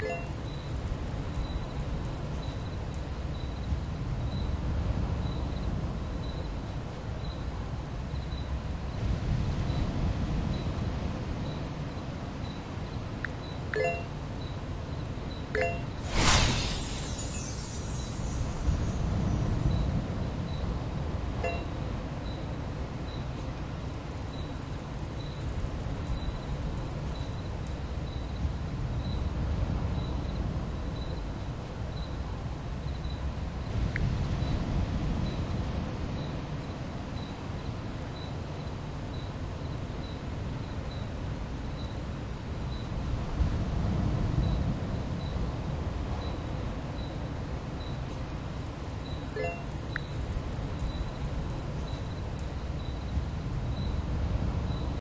Thank okay. you. You